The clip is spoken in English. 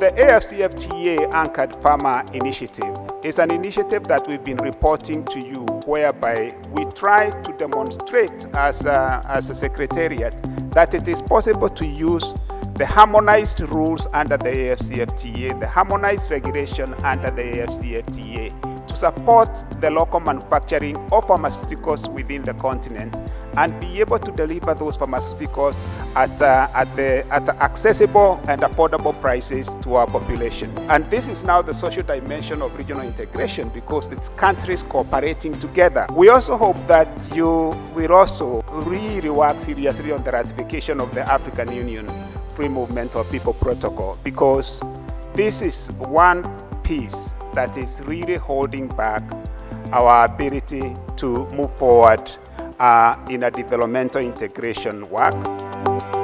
The AFCFTA Anchored Pharma Initiative. Is an initiative that we've been reporting to you whereby we try to demonstrate as a, as a secretariat that it is possible to use the harmonized rules under the AFCFTA, the harmonized regulation under the AFCFTA to support the local manufacturing of pharmaceuticals within the continent and be able to deliver those pharmaceuticals at, uh, at, the, at accessible and affordable prices to our population. And this is now the social dimension of regional integration because it's countries cooperating together. We also hope that you will also really work seriously on the ratification of the African Union Free Movement of People Protocol because this is one piece that is really holding back our ability to move forward uh, in a developmental integration work.